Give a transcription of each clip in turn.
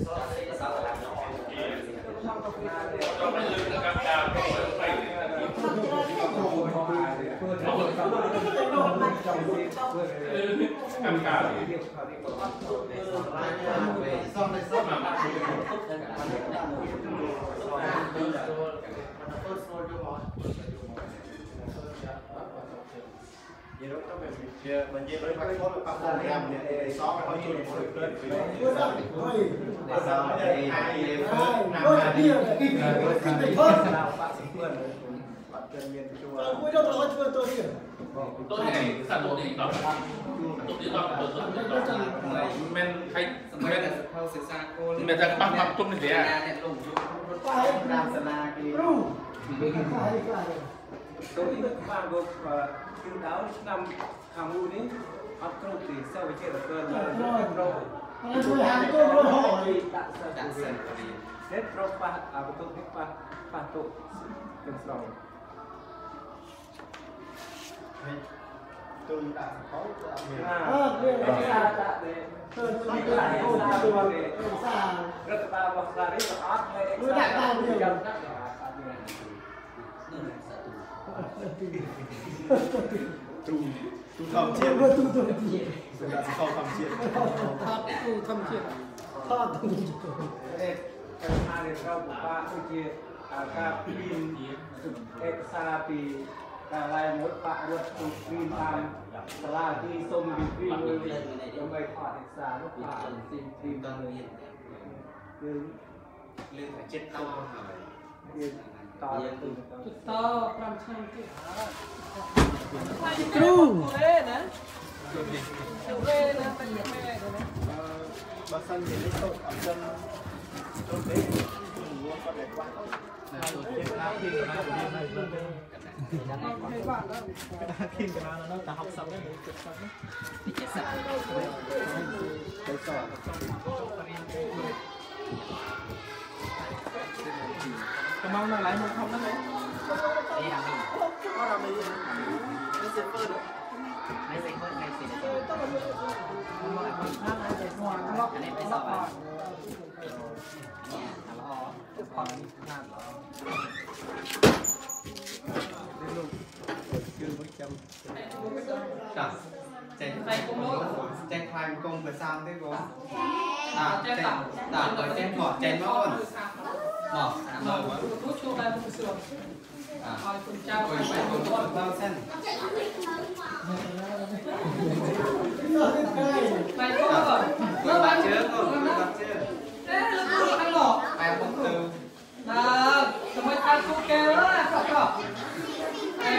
កម្ម ការជាបញ្ជាដោយបាក់ខ្លួនបាក់ខ្លួន5នេះសងឲ្យជួយមួយព្រឹកពីអសាមតែអាយលេធ្វើណាស់ណាស់នេះ tôi này sản phẩm này đó tôi đi đó tôi tôi tôi men hay សម្រាប់តែសភៅសិក្សាគោល men ta bắt bắt tung này អ្នកលងយុតាមសាលាគេ tôi ý thức ban gồm chú đáo năm hàng ngu ní học trong thì sau cái chuyện là cơn là rất pro đã ដាក់ sợ សិនក៏រៀន hết pro pa à một công thức pa pa tụ cần sầu ទូដាក់ខោទៅអត់មាន à cái ra đã để cái lại ra luôn để rất ba bọc ra đấy là áp hay Cứ đại bao nhiêu? dần chắc là ទូទូធម្មជាតិទូទូ ตูตูทำเชียบตูทำเชียบสุดาเข้าทำเชียบทอดตูทำเชียบทอดตูเอกมาเรียนเราบุปผาอุเจากาพิมเอกสาราปีกาลายมดปะรถตูพิมตามสลาที่ส้มบิบิมือยมไปขอดเอกสารลูกปะสิ่งพิมตอนเรียนลืมเจ็ดเต้าหาย លេណាលេណាតែមេណាបើសិនជានេះទៅអត់ដឹងទៅទេមួយគាត់តែខ្វះទៅណាទៅទៀ กำลังหน้าไหมุมคำนั่นไหมก็เราไม่ได้ไม่เซ็นเปอร์หรอไม่เซ็นเปอร์ไงเซ็นเปอร์ต้องมาดูข้างในเด็กหัวทะเลาะอันนี้ไปสอบอะเนี่ยทะเลาะตอนนี้พลาดแล้วเรื่องลูกชื่อไม่จำจ้ะจงแจงความกงเปิดซาวได้บ่อ่าแจงต่างต่างเปิดแจงก่อนแจงมาก่อน មកមកមកជួបបែបមកស្រួលឲ្យគុណចៅឲ្យគុណគាត់បើសិនបែបមកមកបែបជើងមកជើងអេលោកគ្រូអញឡោបែបមកទៅបាទសម្រាប់ខាងគូគេណាចុះចុះអេ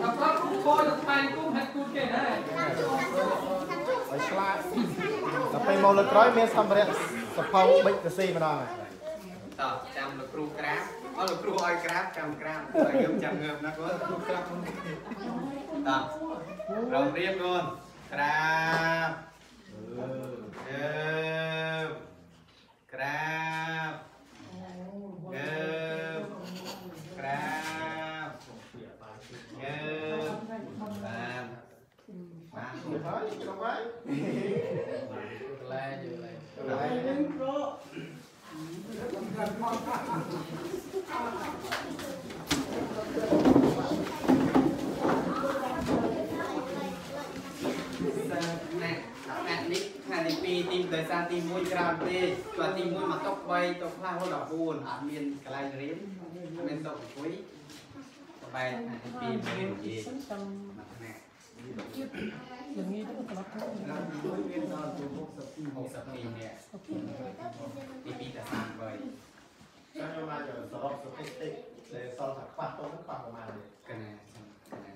ដល់គាត់គូខោទៅថ្លៃគូហាត់គូគេណាឲ្យឆ្លាតដល់ពេលមកលើក្រោយមានសម្ភារៈសភៅបិចទៅស៊ីម្ដងហើយ តចាំលោកគ្រូក្រាបអស់លោកគ្រូឲ្យក្រាបចាំក្រាបហើយខ្ញុំចាំងើបណាគាត់គ្រូក្រាបខ្លួនគេតរំរៀបកូនក្រាបអឺក្រាបអឺក្រាបអឺបានបានហើយត្រង់ហើយ ដោយសារទី1ក្រោមទេបើទី1មកតុក3តុកខ្លះហូតដល់4អត់មានកន្លែងរៀនមានតុកអង្គុយក្បែរទី2មាននិយាយមកថ្នាក់យ៉ាងនេះទៅសម្រាប់ខ្លួនមានដល់62 62នាក់ទី2ដល់38 giờ សរុបសុខិតិដែលសល់ថាខ្វះតូនខ្វះប្រមាណនេះកណែកណែ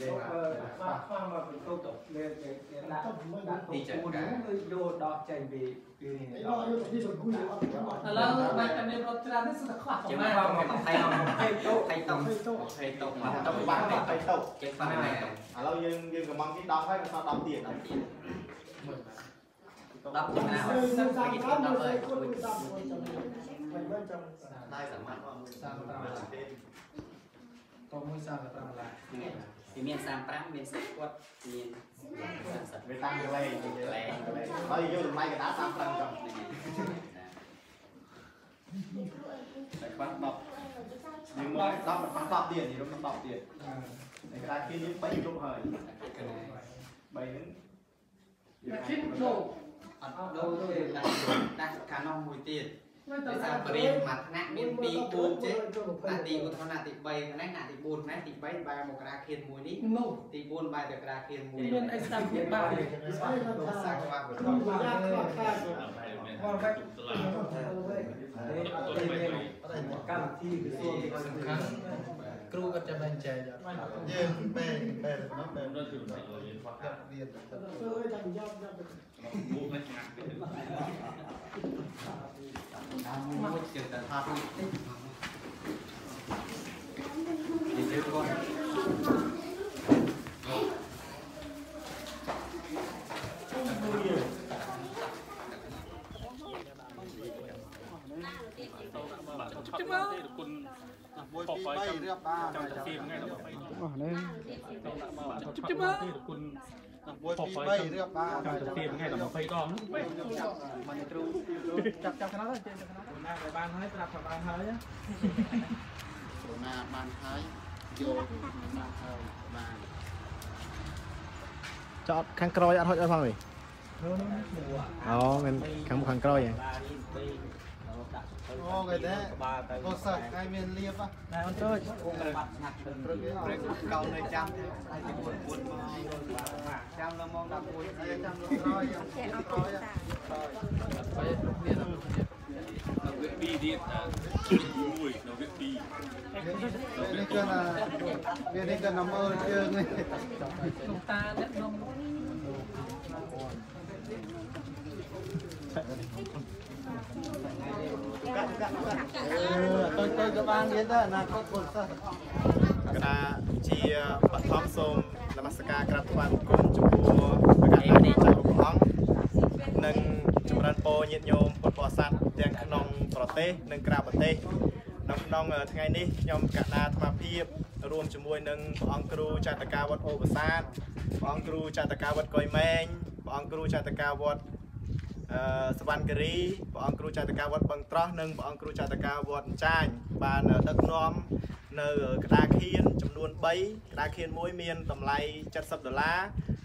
ដែលខ្វះខ្វះមកបន្ទុកទៅមានដាក់ដាក់ទីចាក់ការគឺយកដកចេញពីពីនេះដល់យកទៅពីគូយអត់ឥឡូវបែបតែមានរត់ច្រើននេះសុទ្ធតែខ្វះប្រមាណមកថៃមកថៃតុកថៃតុកថៃតុកមកតុកបាក់ថៃតុកចេះខ្វះថៃតុកឥឡូវយើងយើងកំងទី10ហើយក៏សល់10ទៀត10ទៀត10ណាអត់សិនតែគេ10ហើយ មិនមិនចង់ដៃសាមញ្ញមកមួយ35ដុល្លារតមួយ35ដុល្លារវាមាន35មាន40គាត់មាន30វាតាមកន្លែងកន្លែងហើយយកតម្លៃកណ្ដាល35ចុះតែខ្វះ10យើងមក10មិនខ្វះ10ទៀតនិយាយរំ10ទៀតតែកណ្ដាលគេយើង3គ្រប់ហើយ3ហ្នឹងយកគិតចូលអត់ដូរទេដាក់កាណុងមួយទៀត ដោយសារបរិមាណថ្នាក់មាន2 4ចេះណាទីឧទាហរណ៍ណាទី3ខ្នេះណាទី4ខ្នេះទី3បែរមកក្រាខៀនមួយនេះនោះទី4បែរទៅក្រាខៀនមួយមានអីស្ដាប់ទៀតបាទសាកបាក់ទៅតែមានទុកតឡាកម្មវិធីក្រសួងសំខាន់គ្រូក៏จะបែងចែកយើងបែរបែរទៅបែរនោះគឺតែរៀនខ្វះដាក់រៀនទៅមុខមិនងាត់ទេ តាមមួយ ជើងតែថតមួយតិចនិយាយគាត់ចាំមើលគុ ណមួយពីរបីរៀបបានចាំតែពីថ្ងៃដល់ទៅអស់នេះចាំមើលគុណមួយពីរបីរៀបបានចាំតែពីថ្ងៃដល់20ដងហ្នឹងពេកមិនគ្រូចាប់ចាប់ខ្នោះទៅចាប់ខ្នោះណាទៅបានហើយប្រាប់ថាបានហើយព្រោះណាបានហើយយកបានហើយបានចតខាងក្រោយអត់ហុចអត់ផងវិញអូមិនខាងខាងក្រោយហ៎ អូគេទេក៏សិស្សថ្ងៃមានលៀបណែអូនទៅគង់បាត់ស្ងាត់ព្រឹកព្រឹកកោនៅចាំហើយទី4 4មកចាំដល់មកដល់មួយហើយចាំលោកក្រោយយ៉ាងក្រោយបែបនេះនៅវិទ្យាទៀតមួយនៅវិទ្យានេះគឺណាវានេះគឺណាមើលជើងនេះលោកតាអ្នកនំអឺ ទៅទៅក៏បានទៀតដែរអនាគតពលសិស្សកណាជាបឋមសូមនមស្ការក្រាបថ្វាយបង្គំចំពោះព្រះកណ្ដាលចាស់ព្រះអង្គនិងចម្រើនពរញាតិញោមពុទ្ធបរិស័ទទាំងក្នុងប្រទេសនិងក្រៅប្រទេសនៅក្នុងថ្ងៃនេះខ្ញុំកណ្ដាលអាត្មាភាពរួមជាមួយនឹងព្រះអង្គគ្រូចតកាវត្តអូបសាទព្រះអង្គគ្រូចតកាវត្តកុយម៉ែងព្រះអង្គគ្រូចតកាវត្តអឺ សវណ្ណគិរីព្រះអង្គគ្រូចតកាវត្តបឹងត្រោះនិងព្រះអង្គគ្រូចតកាវត្តអញ្ចាញបានដឹកនាំនៅក្តារខៀនចំនួន3ក្តារខៀនមួយមានតម្លៃ70ដុល្លារ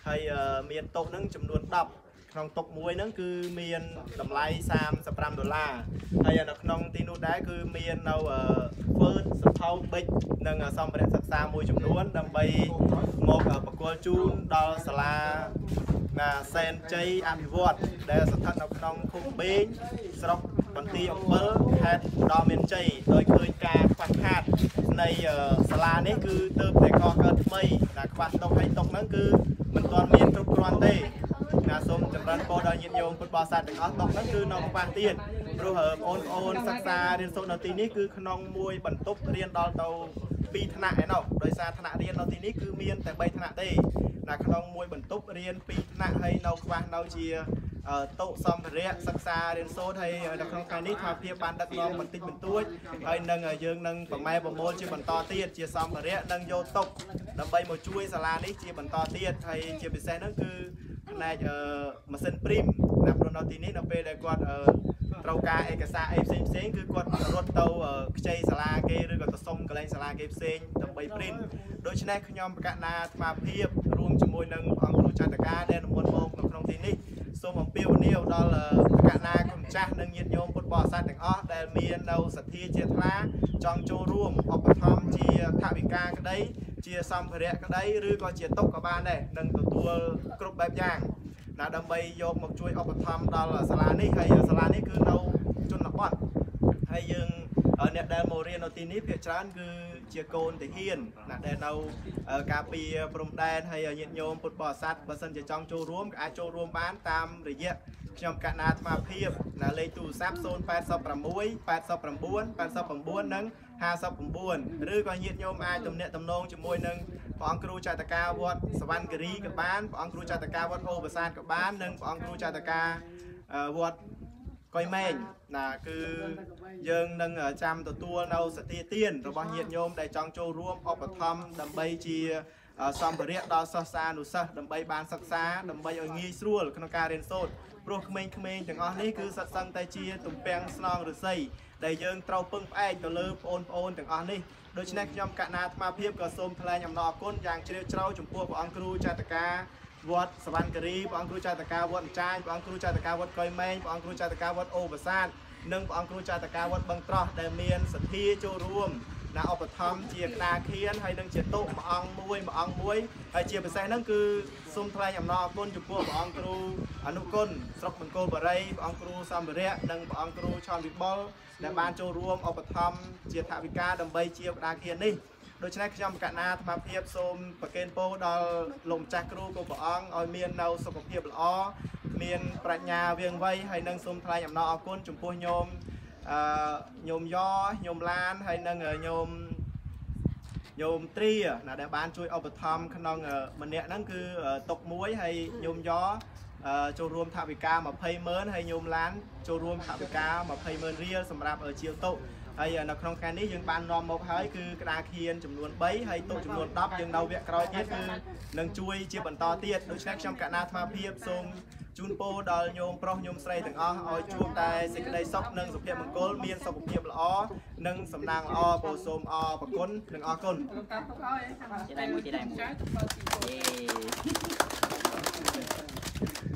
ហើយអឺមានតុនឹងចំនួន10ក្នុងតុមួយហ្នឹងគឺមានតម្លៃ35ដុល្លារហើយនៅក្នុងទីនោះដែរគឺមាននៅអឺ Word សភៅប៊ិចនិងសម្ភារៈសិក្សាមួយចំនួន ដើម្បីមកអឺប្រគល់ជូនដល់សាលាណាសែនជ័យអភិវឌ្ឍន៍ដែលស្ថិតនៅក្នុងឃុំបេងស្រុកបន្ទាយអំពិលខេត្តដ៏មានជ័យដោយឃើញការខ្វះខាតនៃអឺសាលានេះគឺទើបតែកកើតថ្មីណាខ្វះតុកហើយតុកហ្នឹងគឺមិនទាន់មានគ្រប់គ្រាន់ទេ ណាសូមចម្រើនពរដល់ញាតិញោមពុទ្ធបរិស័ទទាំងអស់តុកហ្នឹងគឺនៅខ្វះទៀតព្រោះអឺបងប្អូនសិក្សារៀនសូត្រនៅទីនេះគឺក្នុងមួយបន្ទប់រៀនដល់ទៅ2ថ្នាក់ឯណោះដោយសារថ្នាក់រៀននៅទីនេះគឺមានតែ3ថ្នាក់ទេណាក្នុងមួយបន្ទប់រៀន2ថ្នាក់ហើយនៅខ្វះនៅជាអឺតុសម្ភារៈសិក្សារៀនសូត្រហើយនៅក្នុងថ្ងៃនេះថាភាពបានដឹកនាំបន្តិចបន្តួចហើយនឹងយើងនឹងប្រម៉ែប្រមូលជាបន្តទៀតជាសម្ភារៈនិងយកតុដើម្បីមកជួយសាលានេះជាបន្តទៀតហើយជាពិសេសហ្នឹងគឺ ផ្នែកអឺម៉ាស៊ីនព្រីមណាព្រោះនៅទីនេះនៅពេលដែលគាត់អឺត្រូវការឯកសារអីផ្សេងផ្សេងៗគឺគាត់រត់ទៅអឺខ្ចីសាលាគេឬក៏ទៅសុំកន្លែងសាលាគេផ្សេងដើម្បីព្រីមដូច្នេះខ្ញុំប្រកាសណាអាត្មាភាពរួមជាមួយនឹងអង្គគ្រូចន្ទការដែលនិមន្តមកនៅក្នុងទីនេះសូមអំពាវនាវដល់អឺប្រកាសណាគុណចាស់និងញាតិញោមពុទ្ធបរិស័ទទាំងអស់ដែលមាននៅសទ្ធាជ្រះថ្លាចង់ចូលរួមឧបត្ថម្ភជាថវិកាក្តី ជាសម្ភារៈក្តីឬក៏ជាតុកក៏បានដែរនឹងទទួលគ្រប់បែបយ៉ាងណាដើម្បីយកមកជួយឧបត្ថម្ភដល់សាលានេះហើយសាលានេះគឺនៅជនបទហើយយើងអ្នកដែលមករៀននៅទីនេះភាគច្រើនគឺជាកូនទាហានណាដែលនៅការពារព្រំដែនហើយញាតិញោមពុទ្ធបរិស័ទបើសិនជាចង់ចូលរួមក៏អាចចូលរួមបានតាមរយៈខ្ញុំកណ្ណាអាត្មាភាពណាលេខទូរស័ព្ទ086 89 89និង 59ឬក៏ញាតិញោមអាចទំនាក់ទំនងជាមួយនឹងព្រះអង្គគ្រូចតកាវត្តសវណ្ណគិរីក៏បានព្រះអង្គគ្រូចតកាវត្តអូបសាទក៏បាននិងព្រះអង្គគ្រូចតកាវត្តកុយម៉ែងណាគឺយើងនឹងចាំទទួលនៅសតិទានរបស់ញាតិញោមដែលចង់ចូលរួមឧបត្ថម្ភដើម្បីជាសម្ភារៈដល់សិស្សានុសិស្សដើម្បីបានសិក្សាដើម្បីឲ្យងាយស្រួលក្នុងការរៀនសូត្រ ព្រោះក្មេងៗទាំងអស់នេះគឺសិតសឹងតែជាទំពាំងស្នងឫស្សីដែលយើងត្រូវពឹងផ្អែកទៅលើបងប្អូនទាំងអស់នេះដូច្នេះខ្ញុំកណាអាត្មាភាពក៏សូមថ្លែងអំណរគុណយ៉ាងជ្រាលជ្រៅចំពោះព្រះអង្គគ្រូចាតកាវត្តសវណ្ណគិរីព្រះអង្គគ្រូចាតកាវត្តអញ្ចាញព្រះអង្គគ្រូចាតកាវត្តកុយម៉ែងព្រះអង្គគ្រូចាតកាវត្តអូបសាទនិងព្រះអង្គគ្រូចាតកាវត្តបឹងត្រោះដែលមានសទ្ធាចូលរួម ណាឧបត្ថម្ភជាក្តារខៀនហើយនឹងជាតុមួយអង្គមួយមួយអង្គមួយហើយជាពិសេសហ្នឹងគឺសូមថ្លែងអំណរគុណចំពោះព្រះអង្គគ្រូអនុគុណស្រុកមង្គលបរិយព្រះអង្គគ្រូសំវរៈនិងព្រះអង្គគ្រូឆនវិបុលដែលបានចូលរួមឧបត្ថម្ភជាថវិកាដើម្បីជាក្តារខៀននេះដូច្នេះខ្ញុំកណាអាត្មាភាពសូមប្រគេនពរដល់លោកម្ចាស់គ្រូគ្រប់ព្រះអង្គឲ្យមាននៅសុខភាពល្អមានប្រាជ្ញាវាងវៃហើយនឹងសូមថ្លែងអំណរអគុណចំពោះញោម អឺញោមយ៉ញោមឡានហើយនឹងញោមញោមត្រាណាដែលបានជួយឧបត្ថម្ភក្នុងអឺម្នាក់ហ្នឹងគឺតុកមួយហើយញោមយ៉អឺចូលរួមថវិកា20ម៉ឺនហើយញោមឡានចូលរួមថវិកា20ម៉ឺនរៀលសម្រាប់ជាវតុហើយនៅក្នុងខែនេះយើងបាននាំមកហើយគឺក្តារខៀនចំនួន3ហើយតុចំនួន10យើងនៅវគ្គក្រោយទៀតគឺនឹងជួយជាបន្តទៀតដូច្នេះខ្ញុំកណាអាត្មាភាពសូម ជូនពរដល់ញោមប្រុសញោមស្រីទាំងអស់ឲ្យជួបតែសេចក្តីសុខនិងសុភមង្គលមានសុខភាពល្អនិងសំណាងល្អពោសូមអរគុណនិងអរគុណលោកតាទុកឲ្យទីដៃមួយទីដៃមួយចាយទៅបើទីយេ